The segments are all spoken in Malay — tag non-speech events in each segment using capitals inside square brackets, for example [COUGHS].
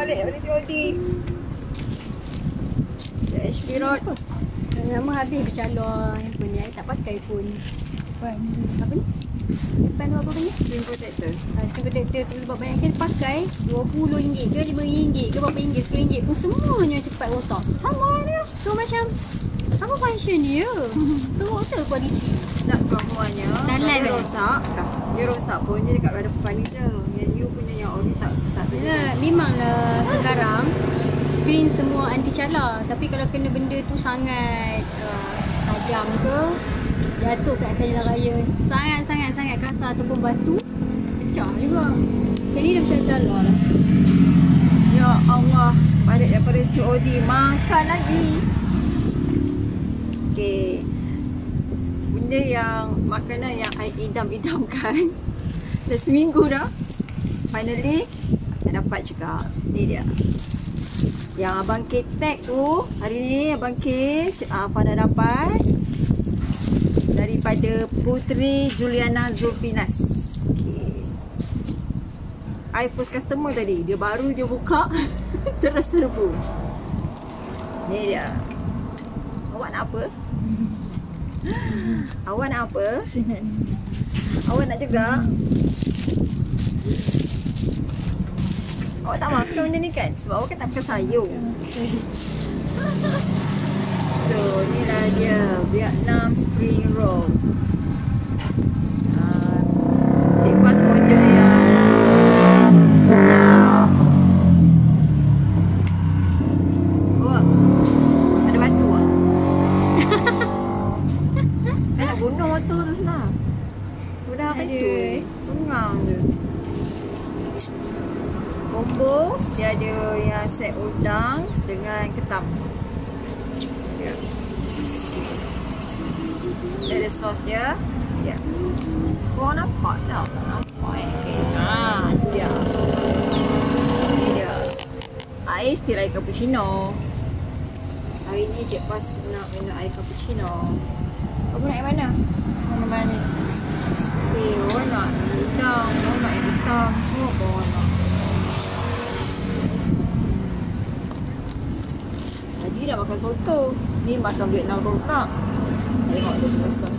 balik dari COD. Road. Lama habis bercalon handphone ni. I tak pakai pun. Apa ni? Depan tu apa punya? Screen protector. Ha, screen protector tu sebab banyak kan pakai RM20 ke RM5 ke berapa ringgit, RM10 pun semuanya cepat rosak. Sama dia. So macam apa function dia? Teruk tu kualiti. Tak semuanya. Dalam Kalau eh? rosak. Tak. Dia rosak pun dia dekat pada depan ni je. Yang you punya yang ori tak tak memanglah sekarang screen semua anti cala tapi kalau kena benda tu sangat uh, tajam ke jatuh kat atas jalan raya sangat sangat sangat kasar ataupun batu pecah juga macam ni dah macam cala lah Ya Allah. Balik daripada COD. Makan lagi. Okay. Benda yang makanan yang I idam-idamkan. [LAUGHS] Dah seminggu dah. Finally. Dapat juga. Ni dia. Yang Abang K tag tu. Hari ni Abang K. Uh, pada dapat. Daripada Putri Juliana Zulfinas. Okay. I first customer tadi. Dia baru je buka. [LAUGHS] Terus serbu. Ni dia. Awak nak apa? [LAUGHS] Awak nak apa? Awak nak juga? Awak tak makan benda ni kan? Sebab awak kan tak makan sayur. [LAUGHS] So, ni lah dia. Vietnam Spring Roll. Uh, Cik Pas order yang Oh, ada batu ah. Saya nak bunuh motor tu senang. Udah apa tu? Aduh. Tungang je. Combo, dia ada yang set udang dengan ketam. Ya. Dia ada sos dia. Ya. Korang nampak tak? Nampak eh? Okay. Ha, tu dia. Ni dia. Air air cappuccino. Hari ni Cik Pas nak minum air cappuccino. Apa nak yang mana? Mana manis. Eh, orang nak udang. Orang nak yang hitam. Oh, orang nak? Tadi dah makan soto. Ni makan Vietnam kau tak? Tengok dia punya sos.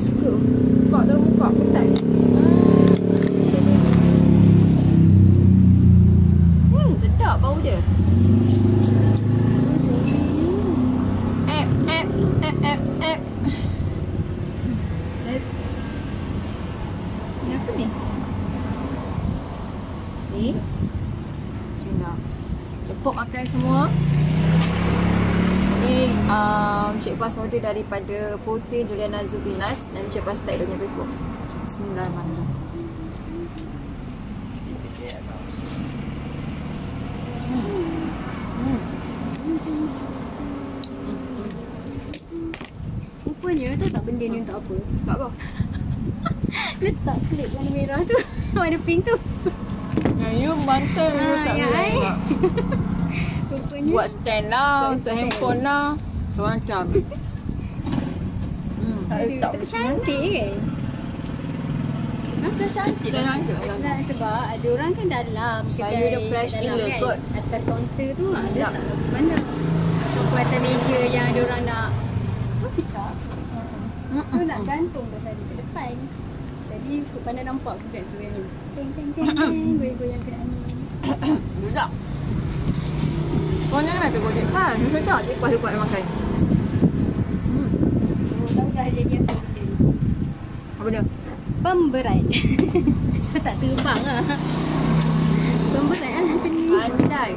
Suka. Buka dalam muka petai. Hmm, sedap bau dia. App, app, app, app, app. Eh, Ni apa ni? Sini. Bismillah. Cepuk makan semua. Ni um, Cik Pas order daripada Putri Juliana Zubinas dan Cik Pas tag dia punya Facebook. Bismillahirrahmanirrahim. rupanya tahu tak benda ni untuk apa Tak apa. [LAUGHS] letak klip warna merah tu [LAUGHS] warna pink tu Yang you bantal Ah, tak yang boleh buat. [LAUGHS] rupanya Buat stand lah, Buat untuk stand. handphone lah. Hmm. Tak Aduh, letak tapi cantik kan Dah cantik dah. Cantik. Nah, sebab ada orang kan dalam Saya kedai dia fresh dalam gila kan, kot. atas kaunter tu dia Ya. tak tahu mana atas meja yang ada orang nak tu kita tu nak gantung kat sana ke depan jadi pandai nampak budak tu yang ni teng teng teng [COUGHS] teng goyang-goyang kena angin Sedap. Kau jangan ada gojek kan? Sedap Cik Pas lupa makan. Hmm. Oh, tahu dah jadi apa benda ni Apa dia? pemberat [LAUGHS] tak terbang lah pemberat lah macam ni Pandai.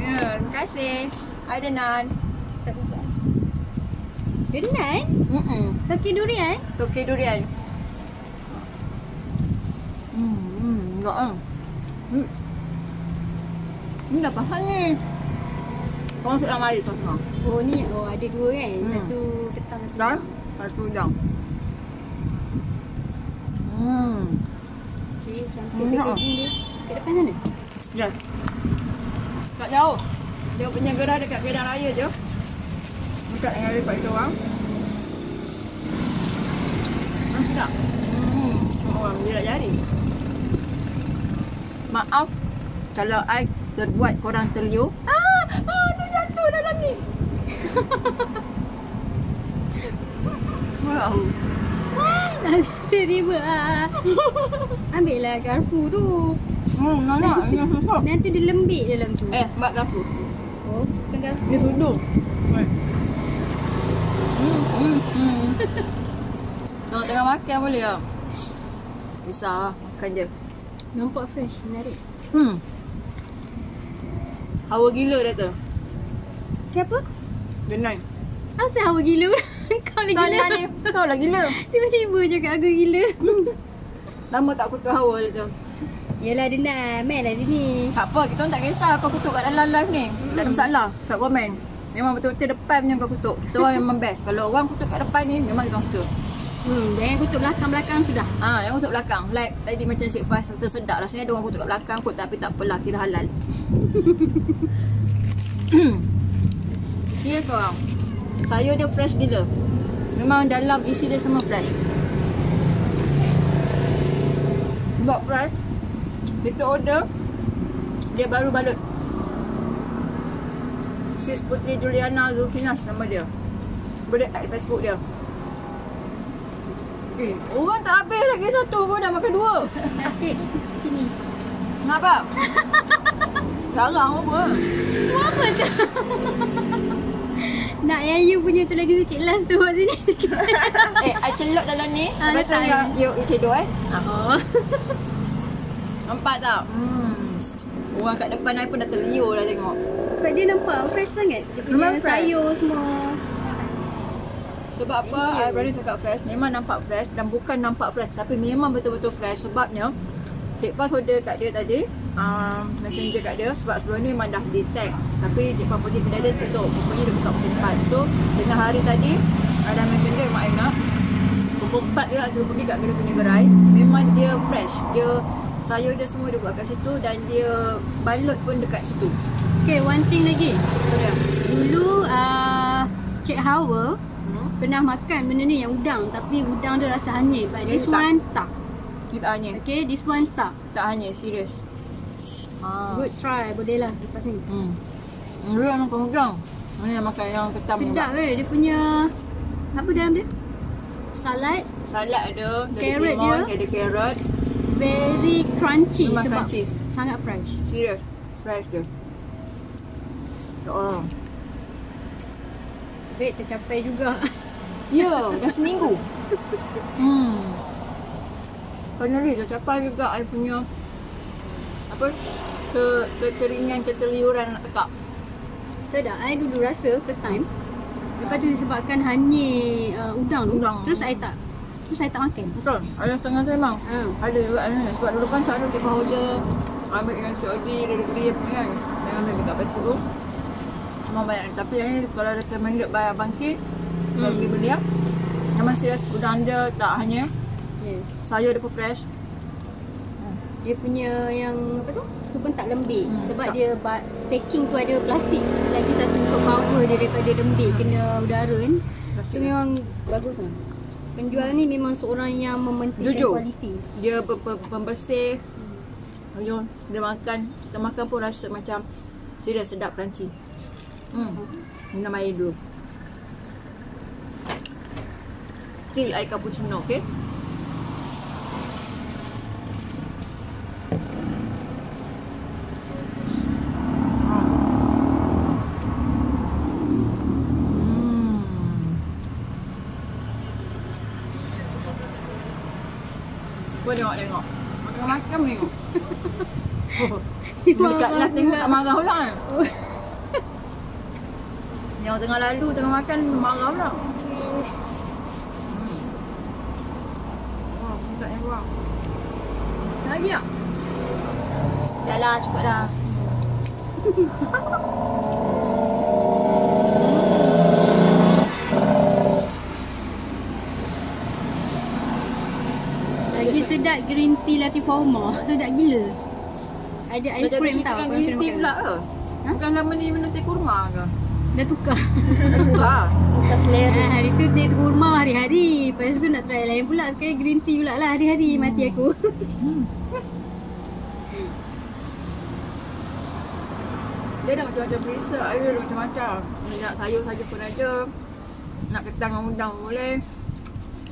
Ya, terima kasih. Ada nan. tak terbang Durian? Mm-mm. Toki durian? Toke durian. Hmm, hmm, enggak ah. Hmm. Ni dah pasal ni. Kau masuk dalam air setengah. Oh ni, oh ada dua kan? Hmm. Satu ketang satu Dan satu udang. Hmm. Okay, cantik Hmm, packaging dia. Kat depan sana? Ya. Tak jauh. Dia punya gerai dekat Medan Raya je. Dekat dengan lepak kita orang. Ah, sedap. Hmm. Oh, dia nak jari. Maaf Kalau I terbuat korang terliur. Ah, ah, ni. wow. Tiba-tiba ah. Ambil lah garpu tu. Hmm, nak nak. Ini susah. Nanti dia lembik dalam tu. Eh, mbak gafu. Oh, bukan garpu. Ni sudu. Hmm, hmm, hmm. Tengah makan boleh tak? Bisa lah, makan je. Nampak fresh, menarik. Hmm. Hawa gila dia tu. Siapa? Genai. Asal hawa gila? [LAUGHS] Kau lagi Tanya gila. ni, kau lah gila. Tiba-tiba cakap aku gila. [LAUGHS] Lama tak kutuk hawa dia tu. Yelah dia nak main lah sini. Tak apa, kita orang tak kisah kau kutuk kat dalam live ni. Tak ada masalah. Kat komen. Memang betul-betul depan punya kau kutuk. Kita orang memang best. Kalau orang kutuk kat depan ni, memang kita orang suka. Hmm, jangan kutuk belakang-belakang sudah. Ha, yang kutuk belakang. Like tadi macam Cik Faz, tersedak. Rasanya ada orang kutuk kat belakang kot. Tapi tak apalah, kira halal. [LAUGHS] Serius kau. Sayur dia fresh gila. Memang dalam isi dia semua fresh. Sebab fresh, kita order, dia baru balut. Sis Putri Juliana Zulfinas nama dia. Boleh kat Facebook dia. Eh, orang tak habis lagi satu pun dah makan dua. Plastik. Sini. Kenapa? [LAUGHS] Sekarang apa? Apa tu? Nak yang you punya tu lagi sikit last tu buat sini. [LAUGHS] eh, I celok dalam ni. Ah, Lepas tu yang you, you cedok eh. Oh. [LAUGHS] Nampak tak? Hmm. Orang kat depan I pun dah terliur dah tengok. Sebab dia nampak fresh sangat. Dia punya Memang fresh. sayur semua. Sebab apa you. I berani cakap fresh Memang nampak fresh Dan bukan nampak fresh Tapi memang betul-betul fresh Sebabnya Cik Fas order kat dia tadi. Um, Messenger kat dia. Sebab sebelum ni memang dah detect. Tapi Cik Fas pergi kedai dia tutup Rupanya dia buka pukul 4 So Dengan hari tadi Ada messenger mak I nak Pukul 4 je Suruh pergi kat kedai punya gerai. Memang dia fresh. Dia Sayur dia semua dia buat kat situ Dan dia Balut pun dekat situ. Okay, one thing lagi. Dia? Dulu uh, Cik Hawa hmm? pernah makan benda ni yang udang. Tapi udang dia rasa hanyir. But Dia this tak. One tak. Hanya Okay, this one tak. Tak hanya serius Ah. Good try, boleh lah lepas ni. Hmm. Dia yang makan udang. Mana yang makan yang ketam. Sedap weh, dia punya apa dalam dia? Salad Salad ada, dia Carrot limon, dia. ada carrot. very crunchy Memang sebab crunchy. sangat fresh. Serius. Fresh dia. Ya Allah. Baik tercapai juga. Ya, dah seminggu. [LAUGHS] hmm. Finally, dah capai juga I punya apa ke keteringan keteliuran nak tekak. Tak tak, I dulu rasa first time. Lepas tu disebabkan hanyir uh, udang tu. Udang. Terus I tak terus I tak makan. Betul. Ada setengah tu memang. Ha. Ada juga ni. Sebab dulu kan selalu kita order ambil yang COD dari beli apa kan. Yang ambil dekat Facebook tu. Memang banyak. Tapi yang ni kalau ada recommended by Abang K. Kalau Hmm. pergi beli dia. Memang serius udang dia tak hanya Yes. sayur dia pun fresh. Dia punya yang apa tu? Tu pun tak lembik Hmm, sebab tak. dia packing tu ada plastik. Lagi satu untuk cover dia daripada lembik kena udara kan. So Plastik. memang bagus lah. Penjual ni memang seorang yang mementingkan Jujur. kualiti. Dia ber- ber- pembersih. Ayun, dia makan. Kita makan pun rasa macam serius sedap crunchy. Hmm. Minum air dulu. Still air cappuccino, okay? Hmm. Kau tengok-tengok. Makan-makan tengok. Dekat live tengok tak marah pula kan? [LAUGHS] Yang tengah lalu tengah makan marah pula. Hmm. Oh, sedap yang kurang. Lagi tak? Dah lah, cukup dah. [LAUGHS] Lagi sedap green tea Latiforma. Sedap gila. Ada Dah ice cream tau. kan kau green tea pula ke? Ha? Bukan lama ni minum teh kurma ke? Dah tukar. Tukar. [LAUGHS] Atas selera. Ha, hari tu teh kurma hari-hari. Lepas tu nak try lain pula. Sekarang green tea pula lah hari-hari. Mati aku. Dia ada macam-macam freezer, air ada macam-macam. Nak sayur saja pun ada. Nak ketang dengan udang pun boleh.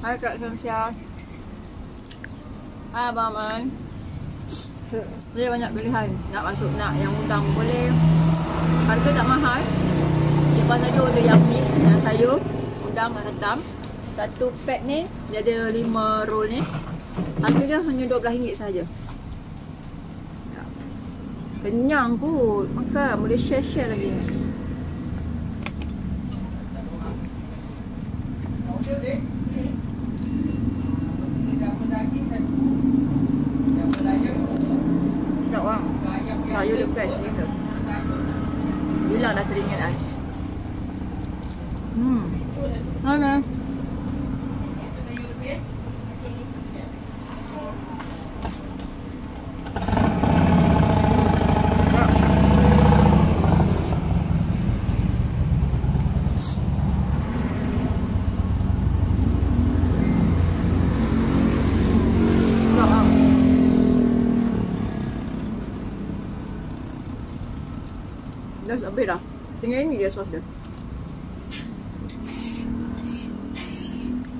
Hai Kak Syamsia. Hai Abang Aman. Dia banyak pilihan. Nak masuk nak yang udang pun boleh. Harga tak mahal. Dia pas saja order yang mix, yang sayur, udang dengan ketam. Satu pack ni, dia ada lima roll ni. Harga dia hanya RM12 saja. Ya. Kenyang kot. Makan boleh share-share lagi. Sedap bang. Sayur dia fresh gitu. Hilang dah teringat dah. Hmm. Mana? Sedap bang. Dah habis dah. Tinggal ini dia sos dia.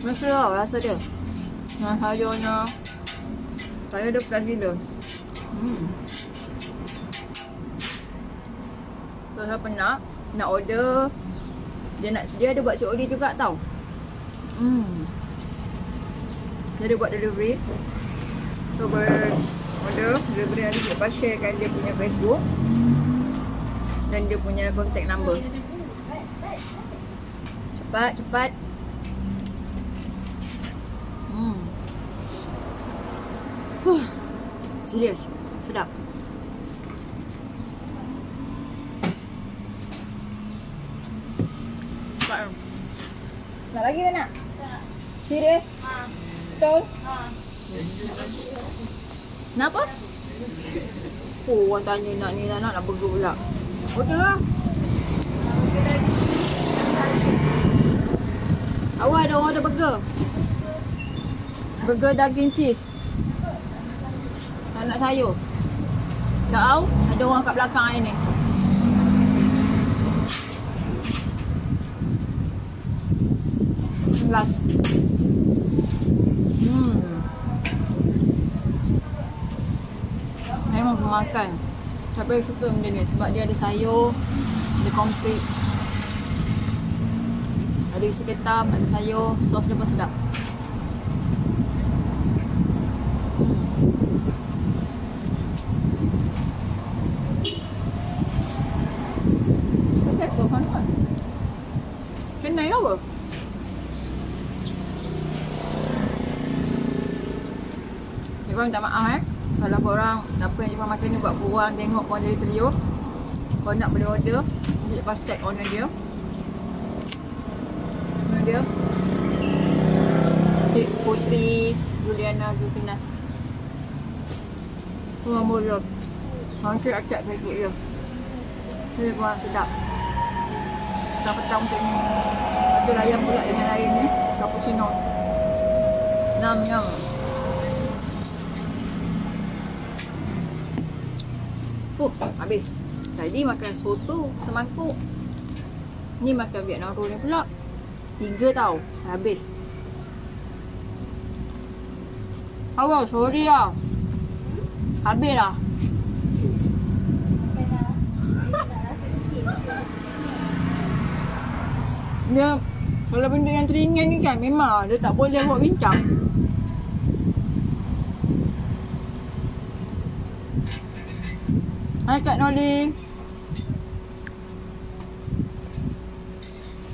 Masya Allah rasa dia. Nah sayurnya. Sayur dia pedas gila. Hmm. So siapa nak, nak order. Dia nak dia ada buat COD juga tau. Hmm. Dia ada buat delivery. So ber order delivery nanti lepas sharekan dia punya Facebook dan dia punya contact number. Cepat, cepat. Hmm. Huh. Serius, sedap. Cepat. Nak lagi ke nak? Serius? Betul? Kenapa? Oh, orang tanya nak ni nak nak burger pula. Order lah. Awak ada order burger? Burger daging cheese. Tak nak sayur? Tak tahu? Ada orang kat belakang air ni. Last. Hmm. Memang pemakan. Siapa yang suka benda ni sebab dia ada sayur, ada komplit. Ada isi ketam, ada sayur, sos dia pun sedap. Kenai ke apa? Dia minta maaf eh yang Ipah makan ni buat korang Tengok korang jadi teriuk. Korang nak boleh order Nanti lepas tag owner dia. Owner dia. Cik Putri Juliana Zulfina Korang boleh cek acak Facebook dia. Saya korang sedap. Sedap petang macam ni. Ada layam pula dengan lain ni. Cappuccino. Nam Fuh, habis. Tadi makan soto semangkuk. Ni makan Vietnam roll ni pula. Tiga tau. Habis. Awal, sorry lah. Habis lah. Dia, kalau benda yang teringat ni kan memang dia tak boleh buat bincang. Hai Kak Noli.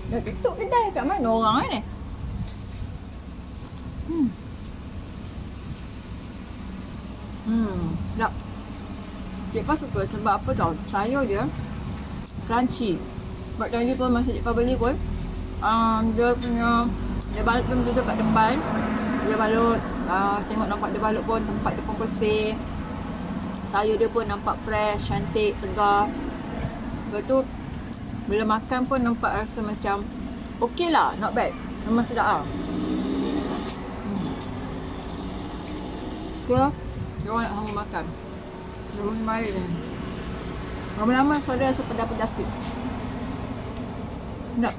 Dah tutup kedai kat mana orang ni? Hmm. Hmm, sedap. Cik Pak suka sebab apa tau? Sayur dia crunchy. Sebab tadi pun masa Cik Pak beli pun um, dia punya dia balut pun duduk kat depan. Dia balut uh, tengok nampak dia balut pun tempat dia pun bersih. Sayur dia pun nampak fresh, cantik, segar. Lepas tu bila makan pun nampak rasa macam okey lah, not bad. Memang sedap lah. Hmm. Okay lah. Dia orang nak sama makan. Dia orang ni. Lama-lama soda rasa pedas-pedas sikit. Sedap.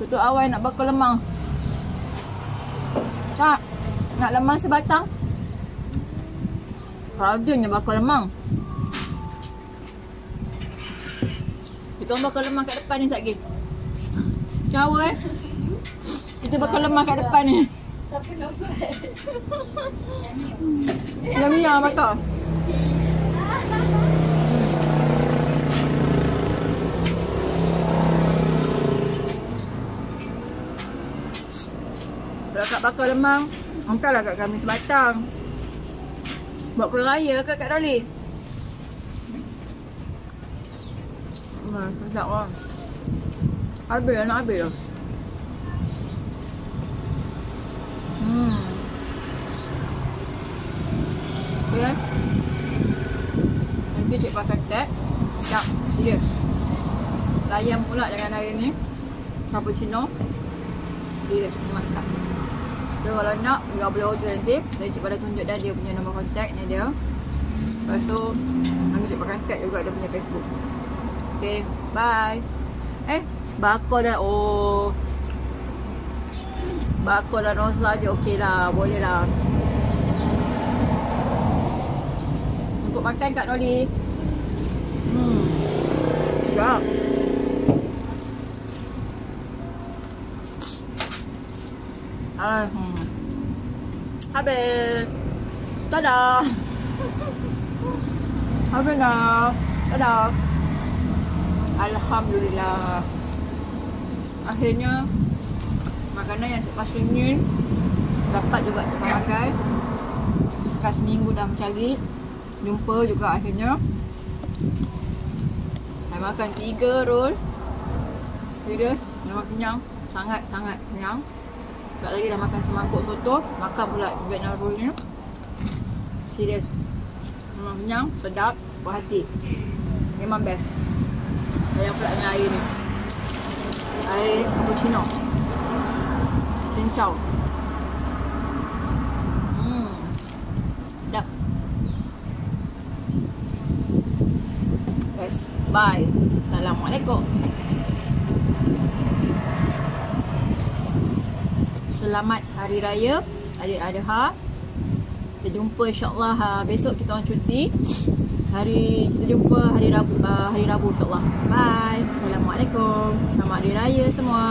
Tutup awal nak bakar lemang. Cak, nak lemang sebatang? Rajinnya bakar lemang. Kita bakar lemang kat depan ni lagi. Cawa eh. Kita bakar lemang kat depan ni. Siapa nak buat? Yang bakar. Kalau kat bakar lemang, hantarlah kat kami sebatang. Buat kuih raya ke kat Dolly? Hmm, sedap lah. Habis lah, nak habis lah. Hmm. Okay. Nanti cik pakai tag. Sekejap, serius. Layan pula dengan hari ni. Cappuccino. Serius, sedap. So kalau nak, juga boleh order nanti. Nanti cik pada tunjuk dah dia punya nombor kontak ni dia. Lepas tu, nanti cik pakai tag juga dia punya Facebook. Okay, bye. Eh, bakar dah. Oh. Bakar dan rosa je okey lah. Boleh lah. Untuk makan kat Noli. Hmm. Sedap. Ah, hmm. Habis. Dadah. Habis dah. Dadah. Alhamdulillah. Akhirnya makanan yang Pasri ni dapat juga Pasri makan. Lepas seminggu dah mencari. Jumpa juga akhirnya. Saya makan tiga roll. Serius, memang kenyang. Sangat-sangat kenyang. Tak lagi dah makan semangkuk soto. Makan pula Vietnam roll ni. Serius. Memang kenyang, sedap, puas hati. Memang best. Saya pula dengan air ni. Air cappuccino. Cincau. Hmm. Bye. Assalamualaikum. Selamat Hari Raya Adik Adha. Kita jumpa insyaAllah ha, besok kita orang cuti. Hari kita jumpa hari Rabu uh, hari Rabu insyaAllah. Bye. Assalamualaikum. Selamat Hari Raya semua.